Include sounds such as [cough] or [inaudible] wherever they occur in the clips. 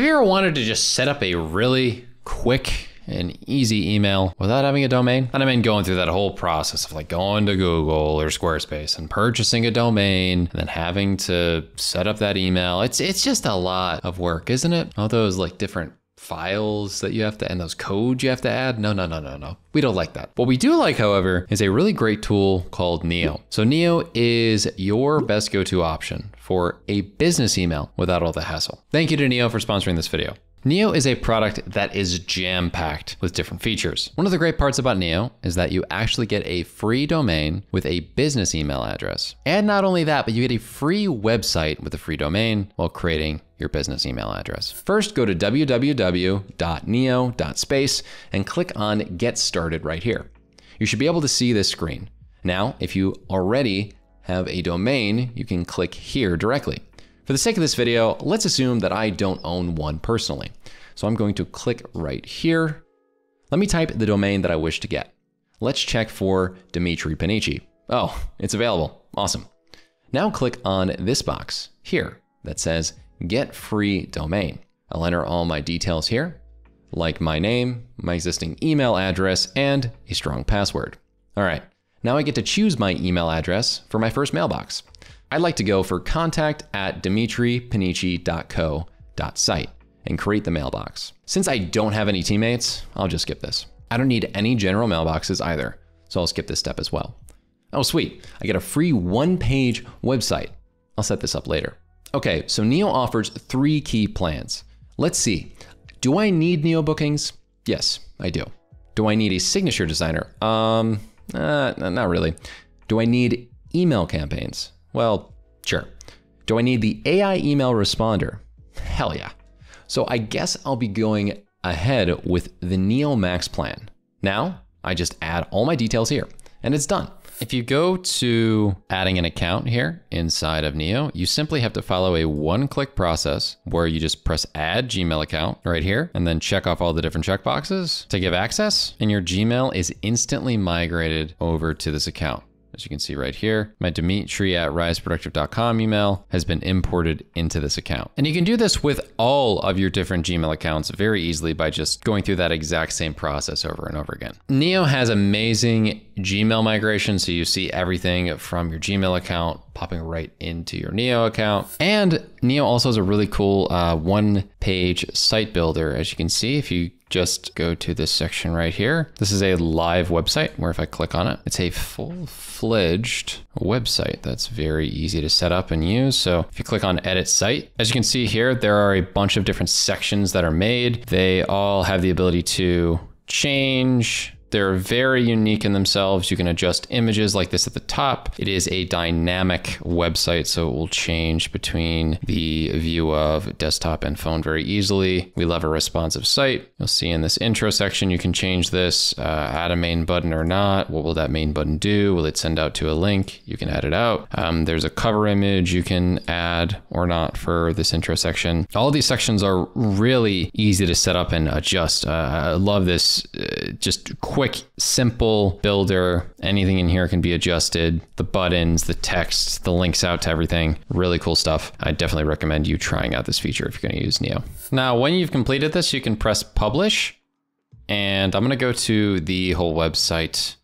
Have you ever wanted to just set up a really quick and easy email without having a domain? And I mean going through that whole process of like going to Google or Squarespace and purchasing a domain and then having to set up that email. It's it's just a lot of work, isn't it? All those like different files that you have to and those codes you have to add. No, no, no, no, no. We don't like that. What we do like, however, is a really great tool called Neo. So Neo is your best go-to option for a business email without all the hassle. Thank you to Neo for sponsoring this video. Neo is a product that is jam packed with different features. One of the great parts about Neo is that you actually get a free domain with a business email address. And not only that, but you get a free website with a free domain while creating your business email address. First, go to www.neo.space and click on Get Started right here. You should be able to see this screen. Now, if you already have a domain, you can click here directly. For the sake of this video, let's assume that I don't own one personally. So I'm going to click right here. Let me type the domain that I wish to get. Let's check for Demetri Panici. Oh, it's available. Awesome. Now click on this box here that says Get Free Domain. I'll enter all my details here, like my name, my existing email address, and a strong password. All right, now I get to choose my email address for my first mailbox. I'd like to go for contact at demetripanici.co.site and create the mailbox. Since I don't have any teammates, I'll just skip this. I don't need any general mailboxes either, so I'll skip this step as well. Oh, sweet. I get a free one page website. I'll set this up later. Okay, so Neo offers three key plans. Let's see. Do I need Neo bookings? Yes, I do. Do I need a signature designer? Um, uh, not really. Do I need email campaigns? Well, sure. Do I need the AI email responder? Hell yeah. So I guess I'll be going ahead with the Neo Max plan. Now, I just add all my details here, and it's done. If you go to adding an account here inside of Neo, you simply have to follow a one click process where you just press add Gmail account right here and then check off all the different checkboxes to give access and your Gmail is instantly migrated over to this account. As you can see right here, my Demetri at riseproductive.com email has been imported into this account. And you can do this with all of your different Gmail accounts very easily by just going through that exact same process over and over again. Neo has amazing Gmail migration, so you see everything from your Gmail account popping right into your Neo account. And Neo also has a really cool uh, one page site builder. As you can see, if you just go to this section right here. This is a live website where if I click on it, it's a full-fledged website that's very easy to set up and use. So if you click on edit site, as you can see here, there are a bunch of different sections that are made. They all have the ability to change they're very unique in themselves. You can adjust images like this at the top. It is a dynamic website, so it will change between the view of desktop and phone very easily. We love a responsive site. You'll see in this intro section, you can change this, uh, add a main button or not. What will that main button do? Will it send out to a link? You can add it out. Um, there's a cover image you can add or not for this intro section. All these sections are really easy to set up and adjust. Uh, I love this uh, just quick simple builder. Anything in here can be adjusted. The buttons, the text, the links out to everything. Really cool stuff. I definitely recommend you trying out this feature if you're going to use Neo. Now, when you've completed this, you can press publish. And I'm going to go to the whole website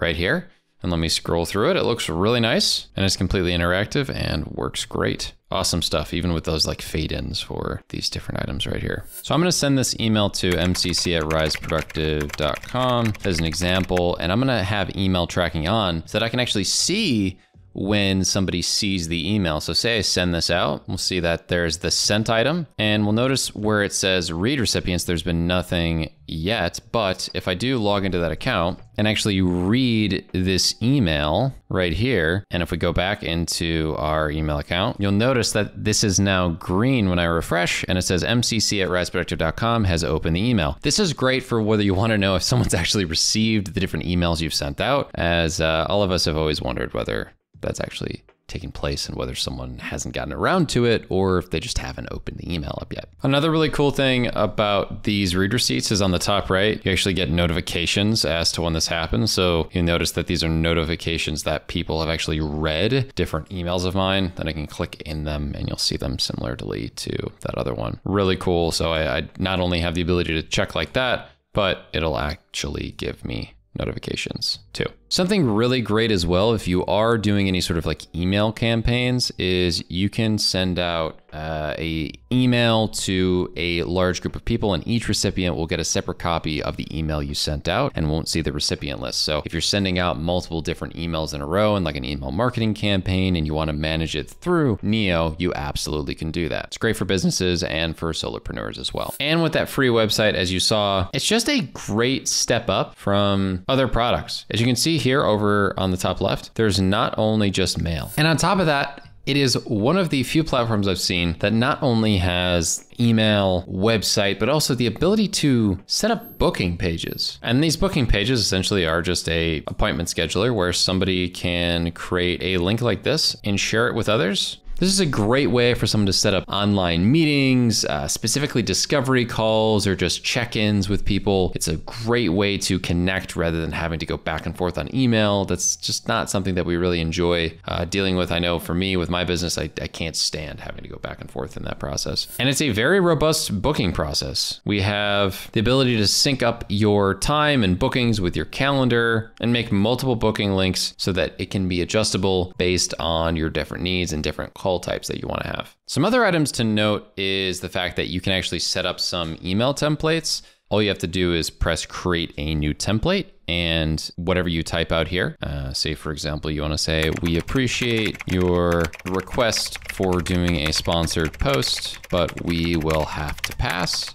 right here. And let me scroll through it. It looks really nice and it's completely interactive and works great. Awesome stuff, even with those like fade ins for these different items right here. So I'm gonna send this email to mcc at riseproductive.com as an example, and I'm gonna have email tracking on so that I can actually see when somebody sees the email. So say I send this out, we'll see that there's the sent item and we'll notice where it says read recipients, there's been nothing yet. But if I do log into that account and actually read this email right here, and if we go back into our email account, you'll notice that this is now green when I refresh and it says mcc at riseproductive.com has opened the email. This is great for whether you [laughs] want to know if someone's actually received the different emails you've sent out, as uh, all of us have always wondered whether that's actually taking place and whether someone hasn't gotten around to it or if they just haven't opened the email up yet. Another really cool thing about these read receipts is on the top right, you actually get notifications as to when this happens. So you notice that these are notifications that people have actually read different emails of mine. Then I can click in them and you'll see them similarly to that other one. Really cool. So I, I not only have the ability to check like that, but it'll actually give me notifications too. Something really great as well, if you are doing any sort of like email campaigns, is you can send out uh, a email to a large group of people, and each recipient will get a separate copy of the email you sent out and won't see the recipient list. So if you're sending out multiple different emails in a row and like an email marketing campaign, and you want to manage it through Neo, you absolutely can do that. It's great for businesses and for solopreneurs as well. And with that free website, as you saw, it's just a great step up from other products. As you can see here over on the top left, there's not only just mail. And on top of that, it is one of the few platforms I've seen that not only has email, website, but also the ability to set up booking pages. And these booking pages essentially are just a appointment scheduler where somebody can create a link like this and share it with others this is a great way for someone to set up online meetings, uh, specifically discovery calls or just check ins with people. It's a great way to connect rather than having to go back and forth on email. That's just not something that we really enjoy uh, dealing with. I know for me, with my business, I, I can't stand having to go back and forth in that process. And it's a very robust booking process. We have the ability to sync up your time and bookings with your calendar and make multiple booking links so that it can be adjustable based on your different needs and different calls types that you want to have. Some other items to note is the fact that you can actually set up some email templates. All you have to do is press create a new template and whatever you type out here, uh, say for example, you want to say, we appreciate your request for doing a sponsored post, but we will have to pass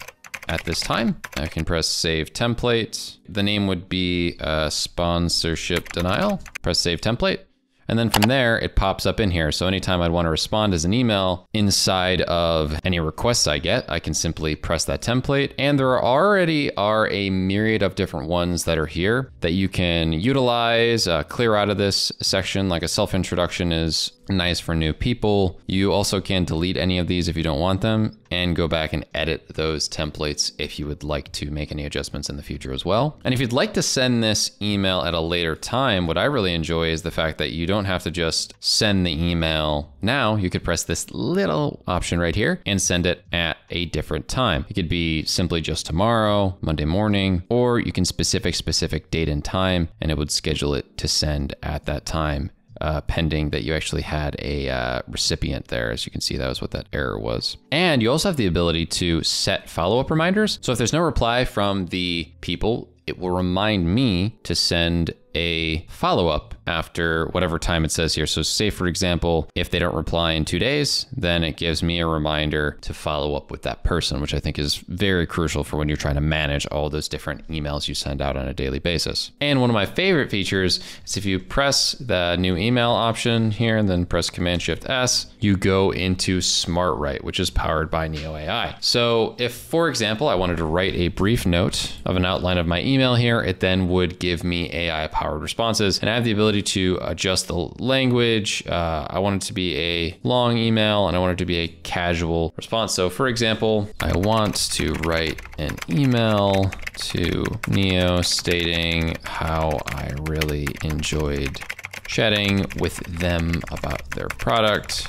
at this time. I can press save template. The name would be uh, sponsorship denial. Press save template. And then from there, it pops up in here. So anytime I'd want to respond as an email inside of any requests I get, I can simply press that template. And there already are a myriad of different ones that are here that you can utilize, uh, clear out of this section. Like a self introduction is nice for new people. You also can delete any of these if you don't want them and go back and edit those templates if you would like to make any adjustments in the future as well. And if you'd like to send this email at a later time, what I really enjoy is the fact that you don't have to just send the email now. You could press this little option right here and send it at a different time. It could be simply just tomorrow, Monday morning, or you can specific specific date and time and it would schedule it to send at that time uh, pending that you actually had a uh, recipient there. As you can see, that was what that error was. And you also have the ability to set follow up reminders. So if there's no reply from the people, it will remind me to send a follow up after whatever time it says here. So, say for example, if they don't reply in two days, then it gives me a reminder to follow up with that person, which I think is very crucial for when you're trying to manage all those different emails you send out on a daily basis. And one of my favorite features is if you press the new email option here and then press Command Shift S, you go into Smart Write, which is powered by Neo AI. So, if for example, I wanted to write a brief note of an outline of my email here, it then would give me AI powered responses. And I have the ability to adjust the language. Uh, I want it to be a long email and I want it to be a casual response. So for example, I want to write an email to Neo stating how I really enjoyed chatting with them about their product.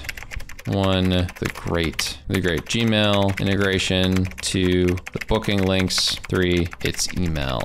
One, the great, the great Gmail integration. Two, the booking links. Three, its email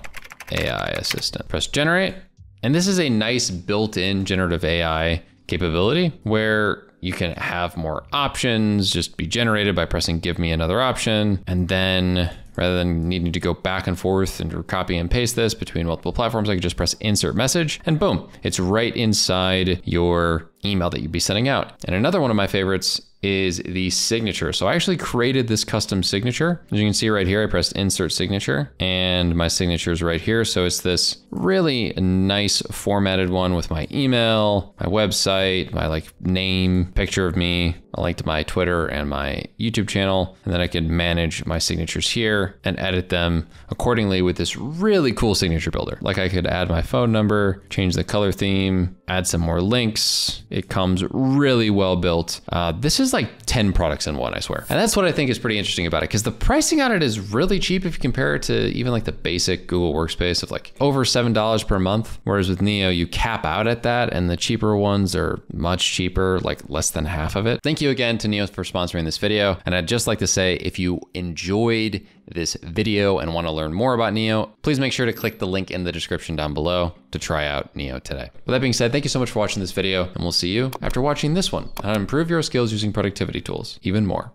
AI assistant. Press generate. And this is a nice built-in generative AI capability where you can have more options just be generated by pressing give me another option. And then rather than needing to go back and forth and copy and paste this between multiple platforms, I can just press insert message and boom, it's right inside your email that you'd be sending out. And another one of my favorites is the signature. So I actually created this custom signature. As you can see right here, I pressed insert signature and my signature is right here. So it's this really nice formatted one with my email, my website, my like name, picture of me, a link to my Twitter and my YouTube channel, and then I can manage my signatures here and edit them accordingly with this really cool signature builder. Like I could add my phone number, change the color theme, add some more links. It comes really well built. Uh, this is like 10 products in one, I swear. And that's what I think is pretty interesting about it because the pricing on it is really cheap if you compare it to even like the basic Google Workspace of like over $7 per month. Whereas with Neo, you cap out at that and the cheaper ones are much cheaper, like less than half of it. Thank you again to Neo for sponsoring this video. And I'd just like to say, if you enjoyed this video and want to learn more about Neo, please make sure to click the link in the description down below to try out Neo today. With that being said, thank you so much for watching this video and we'll see you after watching this one, how to improve your skills using productivity tools even more.